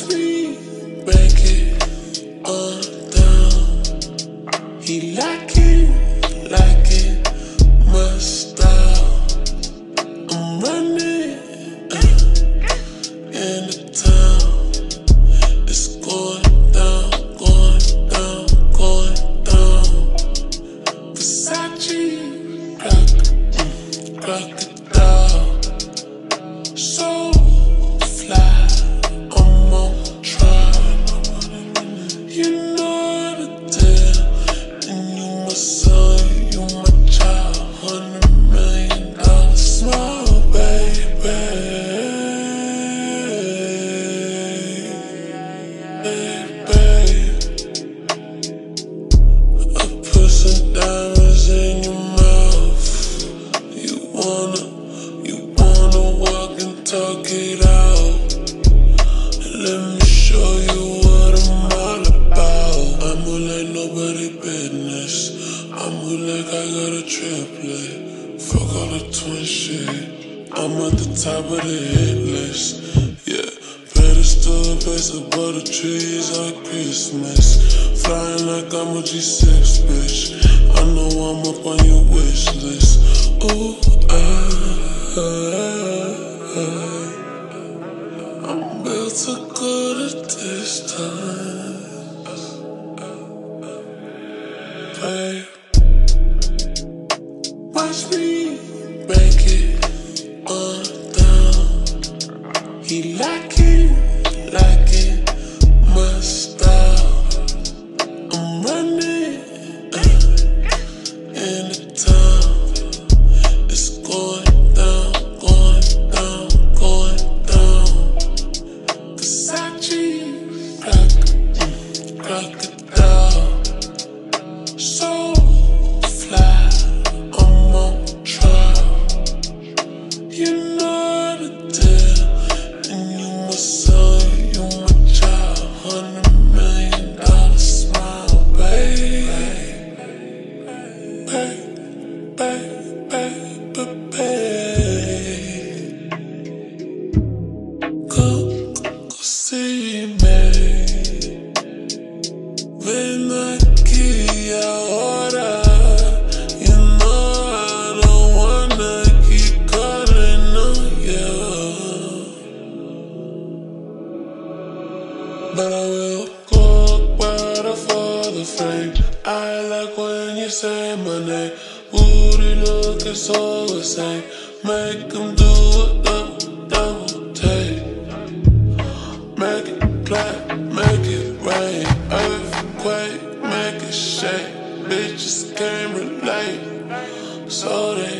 Watch me break it on down. He like it, like it, my style. I'm running uh, in the town. It's going down, going down, going down. Versace, rock, crocodile. Talk it out. Let me show you what I'm all about. I'm who like nobody business. I'm who like I got a triplet. Fuck all the twin shit. I'm at the top of the hit list. Yeah, pedestal base above the trees on Christmas. Flying like I'm a G6 bitch. I know I'm up on your wish list. Built to go the distance. Babe, watch me break it on down. He like say my name. Booty looking so insane. Make 'em do a double, double take. Make it clap, make it rain. Earthquake, make it shake. Bitches can't relate. So they,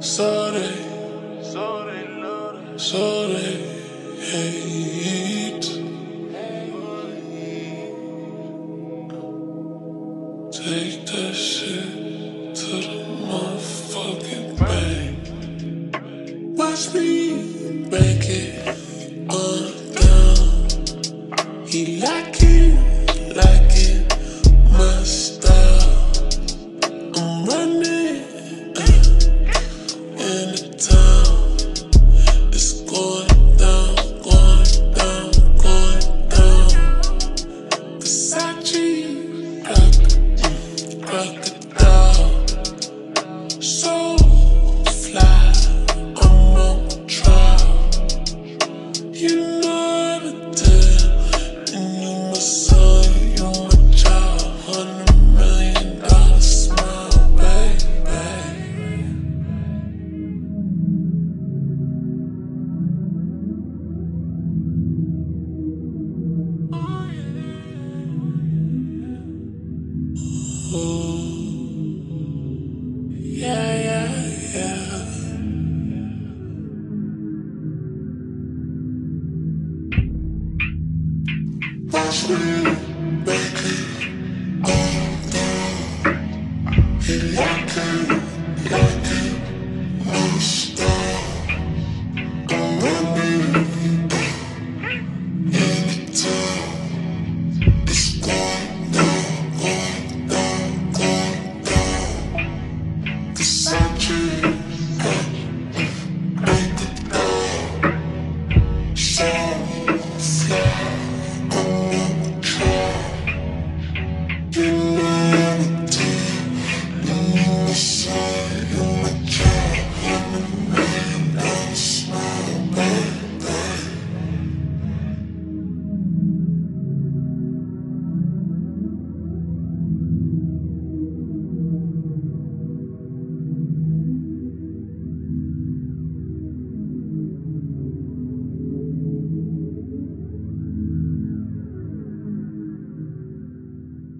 so they, so they hate. Take that shit to the motherfucking bank. Watch me Watch